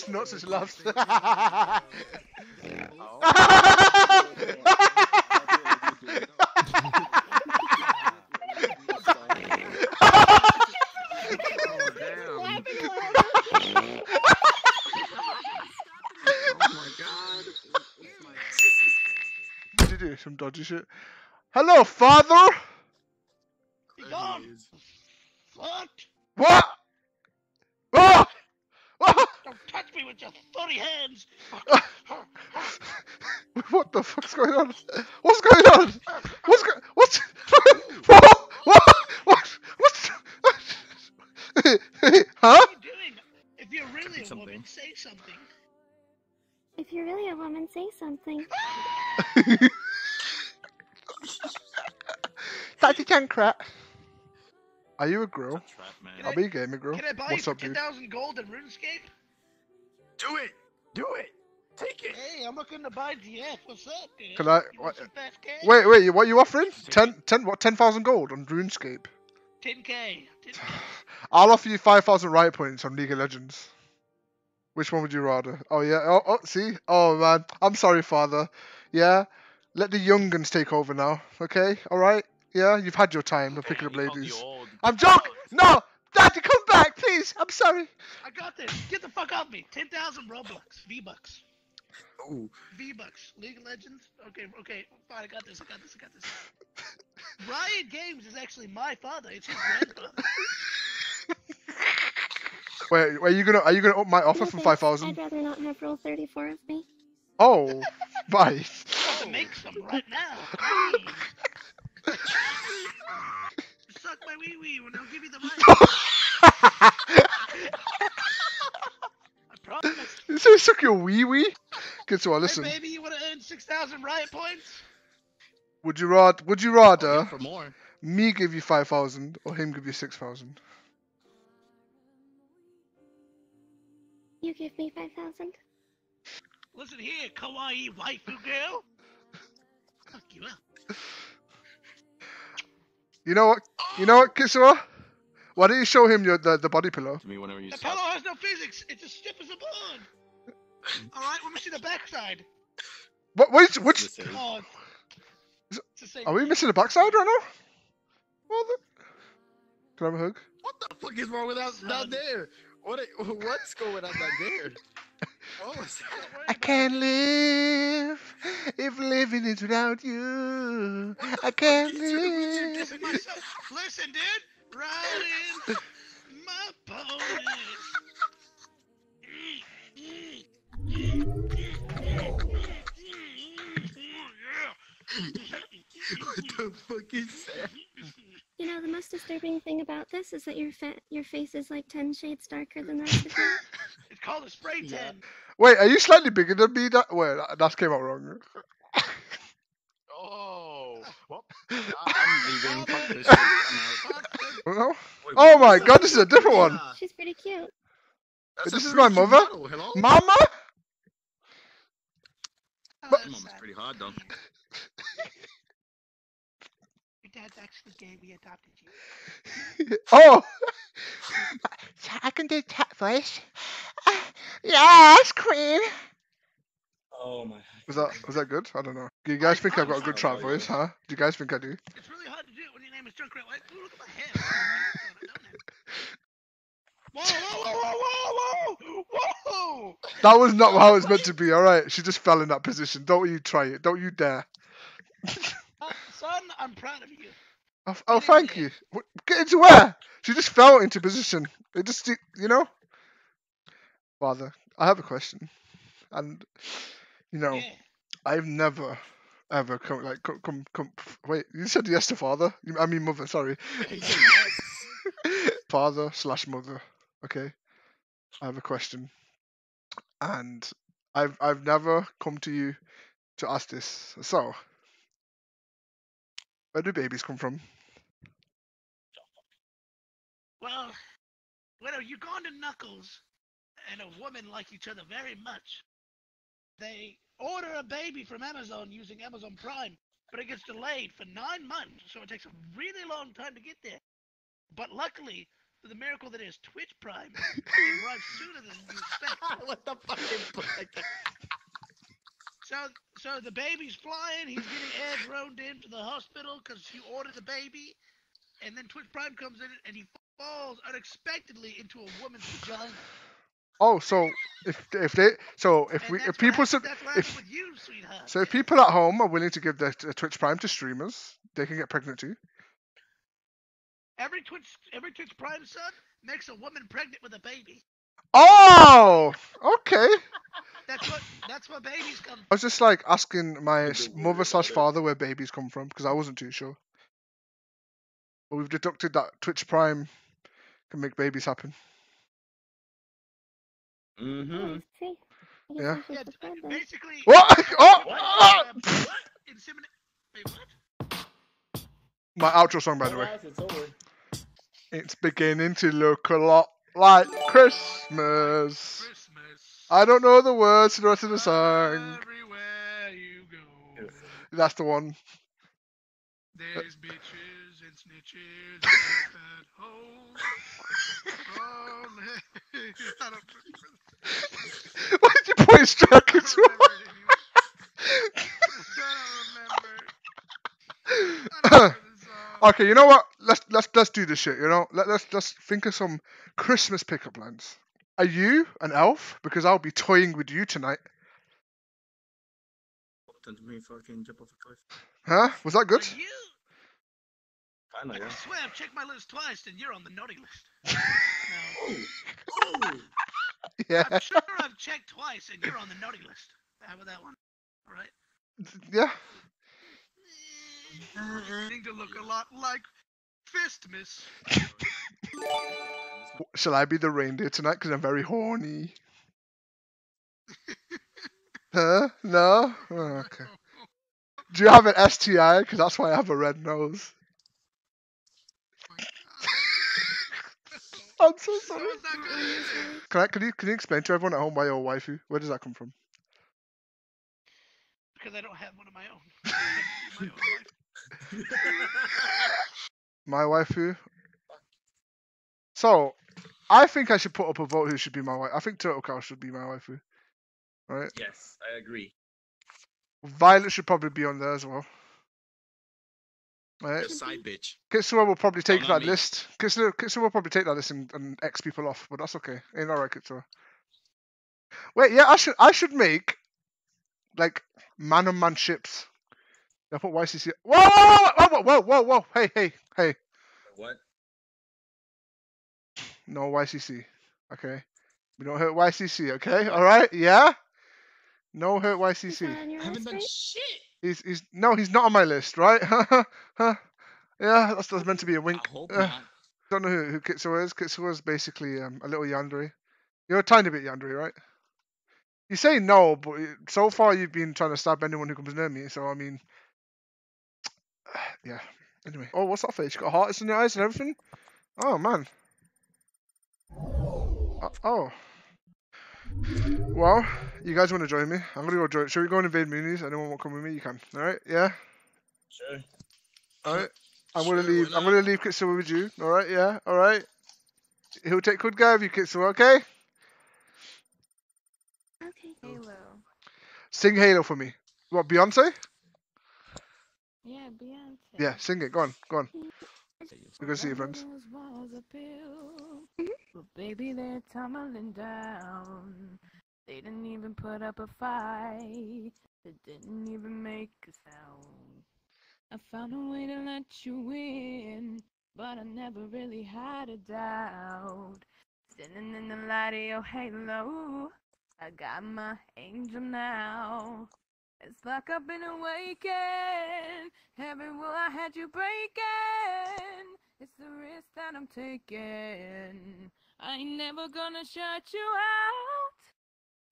snorts as she laughs. Damn! Laughing my god! did you do? Some dodgy shit. Hello, father. Be gone! Fuck! What? With your furry hands! What the fuck's going on? What's going on? What's go- what's what? What? What? What's huh? What are you doing? If you're really a something. woman, say something. If you're really a woman, say something. Daddy Junkrat. Are you a girl? Trap man. Can Are I- we a gamer girl? Can I buy What's you up, dude? 10,000 gold in RuneScape? Do it! Do it! Take it! Hey, I'm looking to buy DF. What's up, dude? Can I- You want some fast cash? Wait, wait. What are you offering? Ten, ten, what? Ten thousand gold on RuneScape. 10k. 10k. I'll offer you five thousand riot points on League of Legends. Which one would you rather? Oh yeah. Oh, oh see. Oh man. I'm sorry, father. Yeah. Let the younguns take over now. Okay. All right. Yeah. You've had your time of picking up ladies. I'm joking. No, Daddy, come back, please. I'm sorry. I got this. Get the fuck off me. 10,000 Robux. V-Bucks. Oh, V-Bucks. League of Legends. Okay, okay. Fine, I got this. I got this. I got this. Riot Games is actually my father. It's his grandfather. Wait, are you gonna are you gonna up my offer No from five thousand? I'd rather not have rule 34 of me. Oh, bye. I'm to make some right now. Please. Suck my wee wee when I'll give you the right. I promise. You say suck your wee wee. Okay, so uh, I listen. Hey, baby, you want to earn 6,000 riot points? Would you rather? Would you rather for more. me give you five thousand or him give you six thousand? You give me 5,000. Listen here, kawaii waifu girl. Fuck you up. You know what? You know what, Kitsua? Why don't you show him your the, the body pillow? To me whenever you The stop. pillow has no physics. It's as stiff as a board. All right, let me see the backside. What? What? Which? Just say, Oh, it's the same Are we missing the backside right now? What the? Can I have a hug? What the fuck is wrong with us down there? What? What's going on down there? What was that? Don't I can't live if living is without you. I can't live. This is myself. Listen, dude. Riding my pony. what the fuck is that? You know, the most disturbing thing about this is that your fa- your face is like 10 shades darker than the rest of you. It's called a spray Yeah. tan. Wait, are you slightly bigger than me? That wait, that, that came out wrong. Oh, well, I- I'm leaving. Fuck this shit. I'm out. Oh, Wait, oh my god, that? this is a different one. She's pretty cute. that's This is my mother? Hello? Mama? Oh, Your that's mama's pretty hot though. Your dad's actually gay. We adopted you. Oh! I can do cat voice. Yes, queen. Oh my. Was that was that good? I don't know. Do you guys think I've got a good trap voice, huh? Do you guys think I do? It's really hard to do it when your name is Junkrat. Like, ooh, look at my hair. I don't have- Whoa, whoa, whoa, whoa, whoa, whoa! That was not how it was meant to be. All right, she just fell in that position. Don't you try it. Don't you dare. Son, I'm proud of you. Oh, oh thank you. What- Get into where? She just fell into position. It just, you know. Father, I have a question, and you know, Yeah. I've never, ever come like come come. come wait, you said yes to father. I mean mother. Sorry, He said yes. father slash mother. Okay, I have a question, and I've I've never come to you to ask this. So, where do babies come from? Well, when a Ugandan Knuckles and a woman like each other very much, they order a baby from Amazon using Amazon Prime, but it gets delayed for nine months, so it takes a really long time to get there. But luckily, for the miracle that is Twitch Prime, it arrives sooner than you expect. what the So, so the baby's flying. He's getting Ed roned into the hospital because you ordered the baby, and then Twitch Prime comes in and he falls unexpectedly into a woman's vagina. Oh, so if if they so if And we if people hap- sub, that's what if with you, sweetheart. so if people at home are willing to give their t- Twitch Prime to streamers, they can get pregnant too. every Twitch every Twitch Prime son makes a woman pregnant with a baby. Oh, okay. That's what that's what babies come. I was just like asking my Don't mother slash father where babies come from because I wasn't too sure. But we've deducted that Twitch Prime can make babies happen. See? I guess Yeah. Yeah, basically. What? Oh! What? ah! what? Inseminate. Wait, what? My outro song, by the way. It's. It's beginning to look a lot like Christmas. Christmas. I don't know the words to the rest of the song. Everywhere you go, That's the one. there's bitches and snitches and. Oh, man. Why did you point straight I at it anymore. I don't remember. I don't remember the song. Okay, you know what? Let's let's let's do this shit. You know, Let, let's let's think of some Christmas pickup lines. Are you an elf? Because I'll be toying with you tonight. Time to me fucking jump off a cliff. Huh? Was that good? Are you? Kinda, I swear I've checked my list twice and you're on the naughty list. No. Oh! Oh! Yeah, I'm sure I've checked twice and you're on the naughty list. How about that one? Alright. yeah. Beginning to look a lot like Fistmas. Shall I be the reindeer tonight? Because I'm very horny. Huh? No. Oh, okay. Do you have an STI? Because that's why I have a red nose. Oh I'm so So sorry. Can I? Can you? Can you explain to everyone at home why you're a waifu? Where does that come from? Because I don't have one of my own. my waifu. So, I think I should put up a vote who should be my wife. I think Turtle Cow should be my waifu. Right? yes, I agree. Violet should probably be on there as well. Right? Side bitch. Kitsua will probably take that me. list. Kitsua, Kitsua will probably take that list and, and X people off, but that's okay. Ain't alright, Kitsua. Wait, yeah, I should I should make like man on man ships. I put YCC. Whoa, Whoa, whoa, whoa, whoa, whoa, whoa! Hey, hey, hey! What? No YCC. Okay, we don't hurt YCC. Okay, all right, yeah. No hurt YCC. that on your I haven't list, done shit. He's he's no, he's not on my list, right? Yeah, that's, that's meant to be a wink. I hope Uh, not. don't know who, who Kitsua is. Kitsua is basically um, a little yandere. You're a tiny bit yandere, right? You say no, but so far you've been trying to stab anyone who comes near me. So I mean, yeah. Anyway, oh, what's that face? You got hearts in your eyes and everything. Oh man. Uh, oh. Well, you guys want to join me? I'm gonna go join. Should we go and invade Moonies? Anyone want to come with me? You can. All right. Yeah. Sure. All right. I'm gonna Sure, leave. I'm gonna leave Kitsua with you. All right. Yeah. All right. He'll take good care of you, Kitsua. Okay. Okay. Halo. Sing Halo for me. What Beyonce? Yeah, Beyonce. Yeah, sing it. Go on. Go on. We're We're gonna see you, friends. Those walls are but baby, they're tumbling down. They didn't even put up a fight. They didn't even make a sound. I found a way to let you win, but I never really had a doubt. Standing in the light of your halo, I got my angel now. It's like I've been awakened. Every rule I had you breaking. It's the risk that I'm taking. I ain't never gonna shut you out.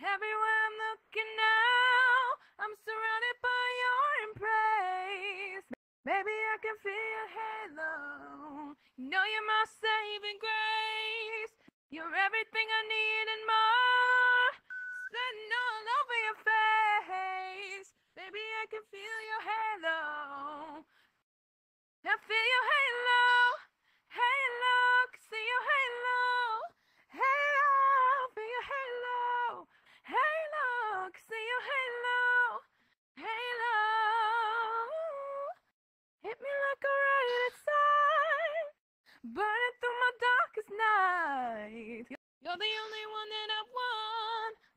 Everywhere I'm looking now, I'm surrounded by your embrace. Baby, I can feel your halo. You know you're my saving grace. You're everything I need and more. feel your halo. I feel your halo. Halo, see your halo. Halo, feel your halo. Halo, see your halo. Halo. Hit me like a riot sign. Burning through my darkest night. You're the only one that I want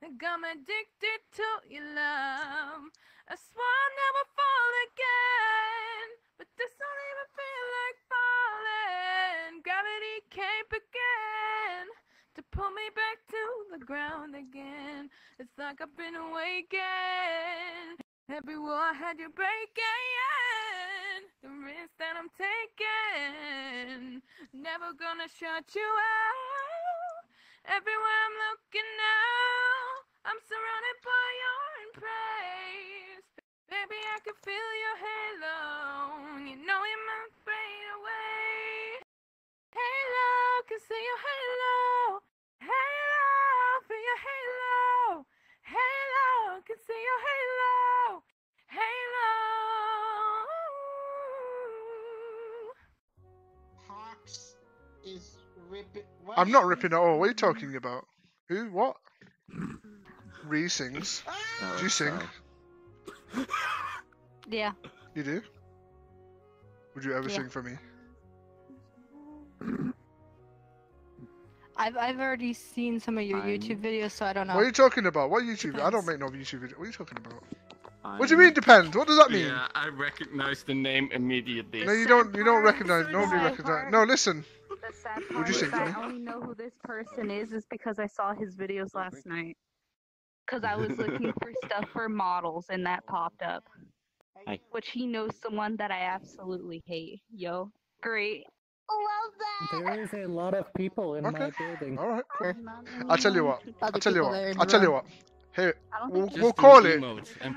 become addicted to your love. I swear I'll never fall again, but this don't even feel like falling. Gravity can't begin to pull me back to the ground again. It's like I've been awakened. Every wall I had you breaking. The risk that I'm taking. Never gonna shut you out. Everywhere I'm looking now, I'm surrounded by your embrace. Baby, I can feel your halo. You know you might fade away. Halo, can see your halo. Halo, feel your halo. Halo, can see your halo. Halo. Hawxx is ripping. I'm not ripping at all. What are you talking about? Who? What? Ree sings. Oh, do you sing? Yeah. You do? Would you ever Yeah. sing for me? I've I've already seen some of your Fine. YouTube videos, so I don't know. What are you talking about? What YouTube? I don't make no YouTube videos. What are you talking about? What do you mean depends? What does that mean? Yeah, I recognize the name immediately. No, you sad don't. You don't recognize. Nobody sad recognize. part- No, listen. The sad Would part you is sing for that me? I only know who this person is is because I saw his videos last night. Because I was looking for stuff for models and that popped up. Hi. Which he knows someone that I absolutely hate. Yo. Great. I love that. There is a lot of people in my Okay. building. All right. Cool. I'll tell you what. I'll tell you what. I'll tell you what. Here, we'll, we'll call it.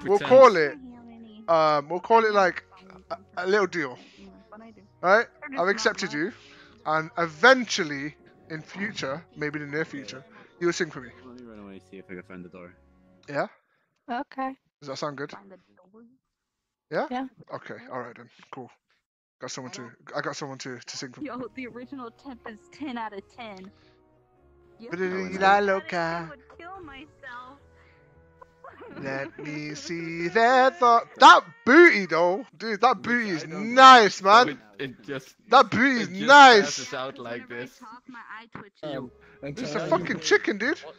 We'll call it. Um, we'll call it like a, a little deal. Right? I've accepted you, and eventually, in future, maybe in the near future, you'll sing for me. Let me see if I can find the door. Yeah? Okay. Does that sound good? Find the door. Yeah? Yeah. Okay. All right then. Cool. Got someone to. I got someone to to sing for me. Yo, the original temp is 10 out of 10. Yo, Ba-da-dee-la I loca. I would kill myself. Let me see that thought. That booty though, dude. That booty is nice, man. It, it just. That booty is nice. passes out like this. talk, my eye twitches. Um, and It's a a I- fucking chicken, dude. What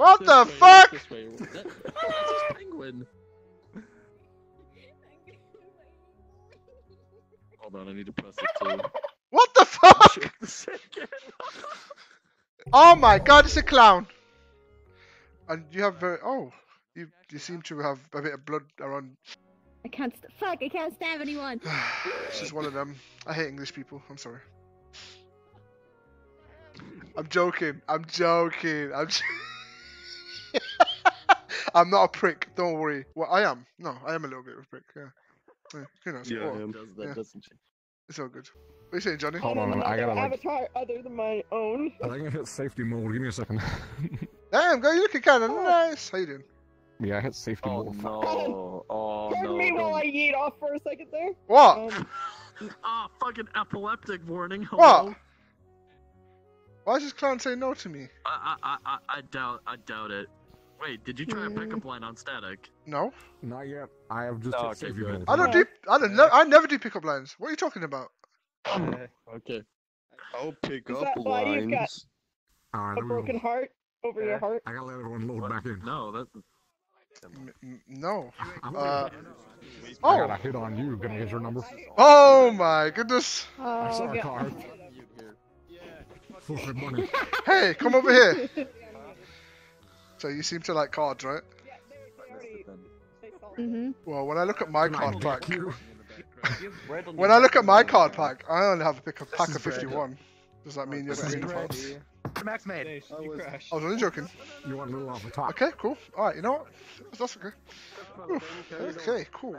What the fuck? This way. That, that's just penguin. Hold on, I need to press it too. What the fuck? Shit, the second. Oh my god, it's a clown. And you have very. Oh, you you seem to have a bit of blood around. I can't. St- fuck! I can't stab anyone. this is one of them. I hate English people. I'm sorry. I'm joking. I'm joking. I'm. j- I'm not a prick. Don't worry. Well, I am. No, I am a little bit of a prick. Yeah. yeah who knows? Yeah, Oh, him. Does that yeah. doesn't change. It's all good. What are you saying, Johnny? Hold on, I gotta like. avatar other than my own. I think I hit safety mode. Give me a second. Damn, girl, you looking kind of nice. How you doing? yeah, I hit safety Oh mode. no! Oh Pardon no! me while I don't- yeet off for a second there. What? Um, Ah, fucking epileptic warning. What? Why is this clown saying no to me? I, I, I, I- I doubt, I doubt it. Wait, did you try a Mm. pickup line on static? No, Not yet. I have just Oh, okay, safety good. I don't do. I don't know. I never do pickup lines. What are you talking about? okay. I'll pick Is up that why you've got lines. Alright, a broken go. heart over your heart. I gotta let everyone load back in. No, that. M- m- no. I'm Uh, I oh. got a hit on you. Gonna get your number. Oh my goodness. I saw Oh, a card. Full. Hey, come over here. So you seem to like cards, right? Mm-hmm. Well, when I look at my card pack, when I look at my card pack, I only have a pick of pack of 51. Does that mean you're This is getting red. Max made. I was only joking. You want a little off the top? Okay, cool. Alright, you know what? That's okay. Oof, Okay, cool.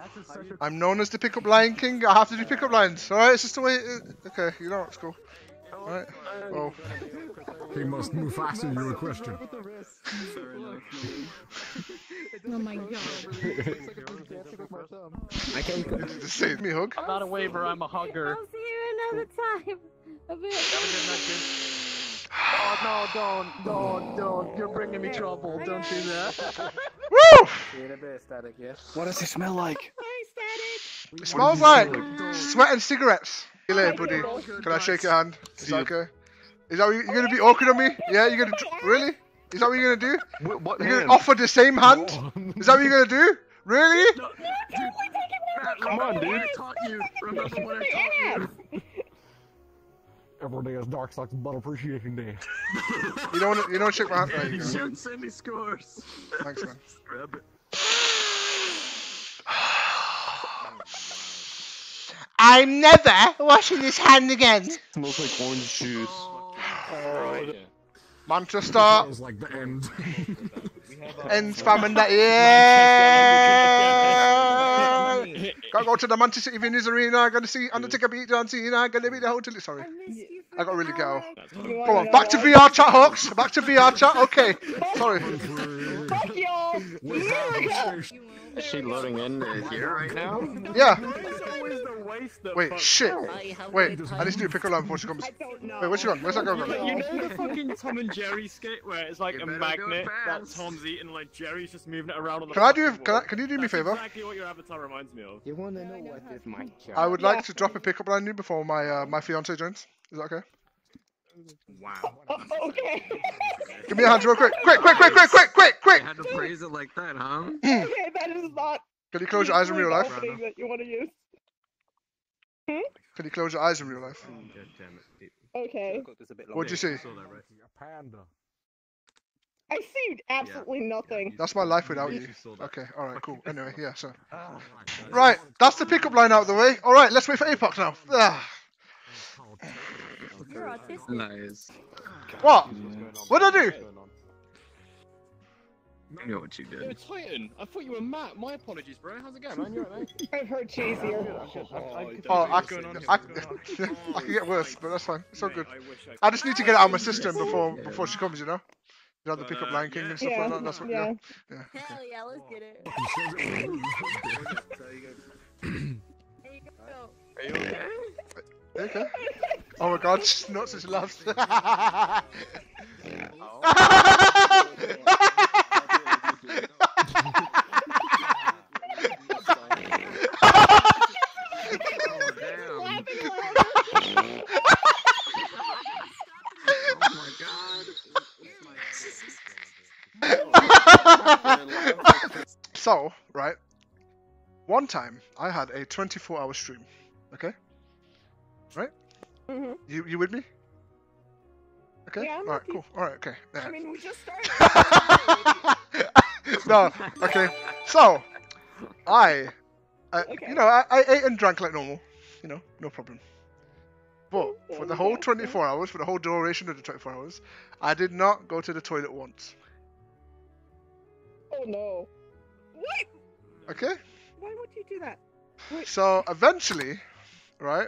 I'm known as the pickup line king. I have to do pickup lines. Alright, it's just the way it Okay, you know, it's cool. Alright. Well, He must move faster. Your question. Oh my god. I can. just say me hug. I'm not a waiver. I'm a hugger. I'll see you another time. A bit. Have a good night, kid. Oh no! Don't, don't, don't! You're bringing me trouble. Don't do that. Woo! What does it smell like? Hi, static. It smells like sweat and cigarettes. See you later, buddy. Can I shake your hand? Is that okay? Is that what you're gonna be awkward on me? Yeah, you're gonna really? Is that what you're gonna do? What, what You're hand? gonna offer the same hand? Is that what you're gonna do? Really? Come on, dude. Taught you. Remember what I taught you. Every day is Dark Sox Butt Appreciation Day. You don't want to, you don't shake my hand. There you go. Shoot, send me scores. Thanks, man. Grab it. I'm never washing this hand again. Smells like orange juice. Manchester It's like the end. ends spam and that. Yeah. Gotta go to the Manchester City Venues Arena. Gonna see Undertaker beat John Cena. Gonna beat the hotel. Sorry, I gotta really go. You Come wanna on, back to VR chat, Hawxx. Back to VR chat. Okay, sorry. what? Fuck y'all! America! Is she loading in uh, here right now? Yeah. It's always the waste that Wait, fucks shit. Wait, I need to do a pick up line before she comes. I don't know. Wait, where's she gone? Where's that girl You know the fucking Tom and Jerry skit where it's like You a better do it magnet that. Tom's eating and like Jerry's just moving it around on the Can I do? fucking Can I? Can you do me a That's favor? exactly what your avatar reminds me of. You wanna know what is my job? I would like to drop a pickup line new before my uh, my fiance joins. Is that okay? Wow. Oh, okay. Give me a hand real quick. Quick, quick, quick, quick, quick, quick, You had to phrase it like that, huh? okay, that is not. Can you close your eyes in real usually life? that you want to use. Can you close your eyes in real life? God damn it. Okay. What'd you see? Saw that right. A panda. I see absolutely nothing. That's my life without You you. Okay, alright, cool. Anyway, yeah, so. Oh Right, that's the pickup line out of the way. Alright, let's wait for Apox now. Ah, You're autistic. Nice. what? What'd I do? I know what you Yo, did. Titan, I thought you were Matt. My apologies, bro. How's it going, man? You alright, mate? I've heard cheesier. Oh, I, What's going on I, here? I can get worse, but that's fine. It's all good. I I I just need to get it out of my system before before she comes, you know? You know, the pick up uh, line king yeah. and stuff Yeah, like that. That's what, yeah. yeah. Yeah. Hell yeah, let's get it. Fucking says it. There you go. Are you okay? Okay. Oh my god, she not such laughs. Oh damn. Laughing loud. Oh my god. So, right. One time, I had a 24-hour stream. Okay. Right? Mhm. You you with me? Okay. Yeah, I'm All right. Cool. All right. Okay. Yeah. I mean, we just started. no. Okay. So, I, I Okay. you know, I, I ate and drank like normal. You know, no problem. But for the whole 24 hours, for the whole duration of the 24 hours, I did not go to the toilet once. Oh no. What? Okay. Why would you do that? Wait. So eventually, right?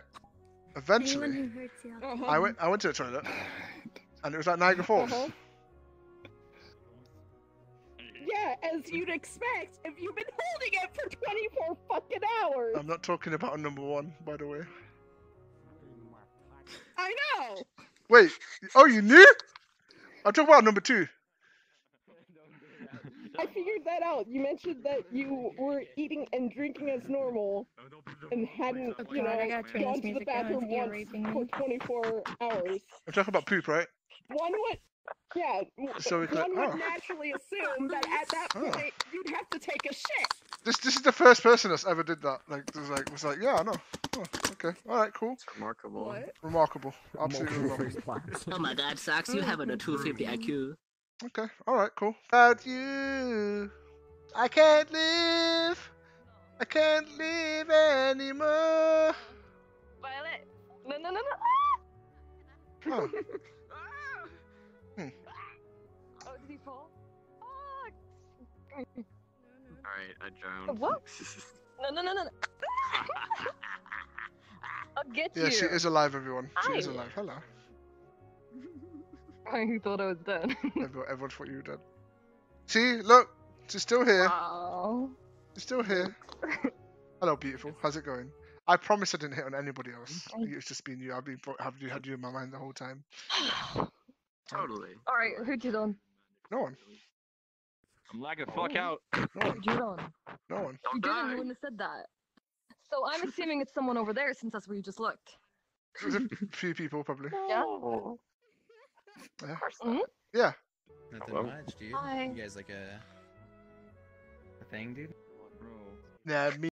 Eventually, who hurts you. Uh-huh. I went I went to the toilet, and it was at Niagara Falls. Uh-huh. Yeah, as you'd expect if you've been holding it for 24 fucking hours. I'm not talking about number one, by the way. I know. Wait. Oh, you knew? I'm talking about number two. I figured that out. You mentioned that you were eating and drinking as normal and hadn't, Oh you know, gone to the bathroom once raping for 24 hours. I'm talking about poop, right? One would, yeah, So it's like- one would oh. naturally assume that at that Oh. point you'd have to take a shit. This this is the first person that's ever did that. Like, was like was like, yeah, I know. Oh, okay. All right. Cool. It's remarkable. What? Remarkable. Absolutely remarkable. Oh my god, Sax, you have a 250 IQ. Okay. All right. Cool. Without you, I can't live. I can't live anymore. Violet. No, no, no, no. Oh. Oh, did he fall? Alright, I drowned. What? No, no, no, no. no. I'll get Yeah, you. she is alive, everyone. She is alive. Hello. I thought I was dead. Everyone, everyone thought you were dead. See, look, she's still here. Wow. She's still here. Hello, beautiful. How's it going? I promise I didn't hit on anybody else. It's just been you. I've been have you had you in my mind the whole time. Totally. Alright, who'd you done? No one. I'm lagging the oh. fuck out. No one. Who'd you done? No one. You Don't didn't, die. you wouldn't have said that. So I'm assuming it's someone over there since that's where you just looked. There's a few people probably. Yeah? Oh. Yeah. Mhm. Yeah. Nothing Well, much, dude. Hi. You guys like a a thing, dude? Yeah, me